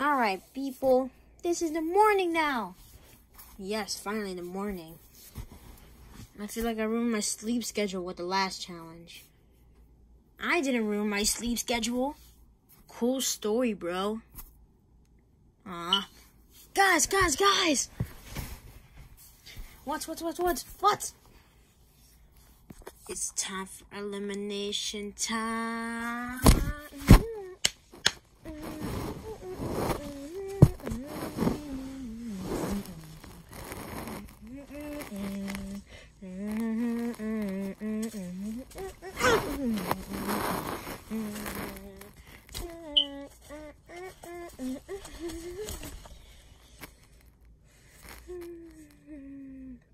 Alright, people. This is the morning now. Yes, finally the morning. I feel like I ruined my sleep schedule with the last challenge. I didn't ruin my sleep schedule. Cool story, bro. Ah. Guys, guys, guys! What, what, what, what, what? It's time for elimination time.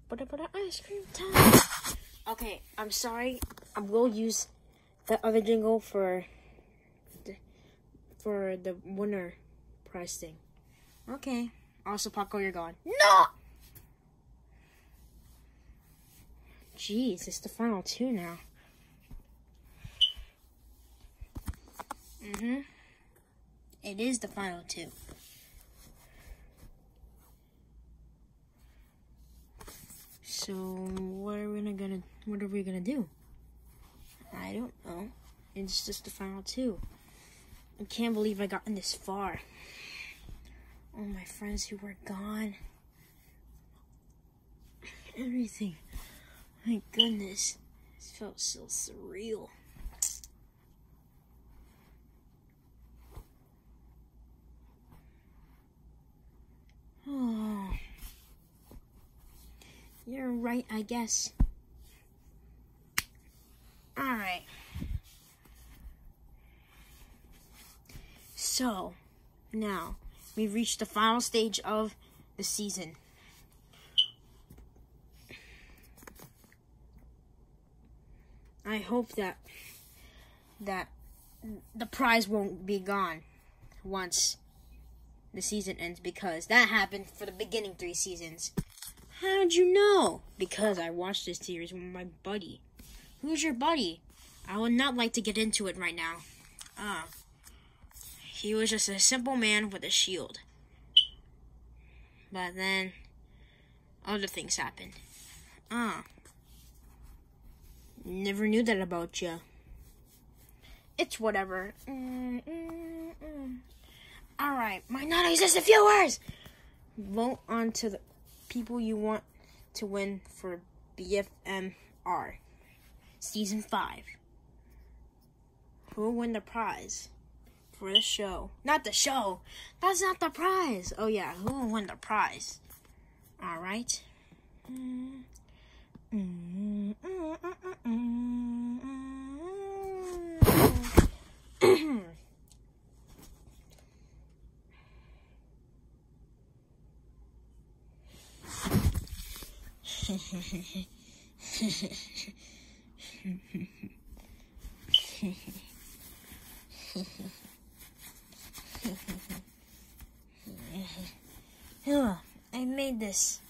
Butter, ice cream time. Okay, I'm sorry. I will use the other jingle for the, for the winner prize thing. Okay. Also, Paco, you're gone. No! Jeez, it's the final two now. Mm-hmm. It is the final two. So what are we gonna what are we gonna do? I don't know. It's just the final two. I can't believe I gotten this far. All my friends who were gone. Everything. My goodness. This felt so surreal. Oh. You're right, I guess. Alright. So, now, we've reached the final stage of the season. I hope that that the prize won't be gone once the season ends because that happened for the beginning three seasons. How'd you know? Because I watched this series with my buddy. Who's your buddy? I would not like to get into it right now. Ah. He was just a simple man with a shield. But then, other things happened. Ah. Never knew that about you. It's whatever. Mm, mm, mm. Alright, my non existent viewers! Vote on to the people you want to win for BFMR Season 5. Who will win the prize for the show? Not the show! That's not the prize! Oh, yeah, who will win the prize? Alright. Mm. Mm, mm, I made this.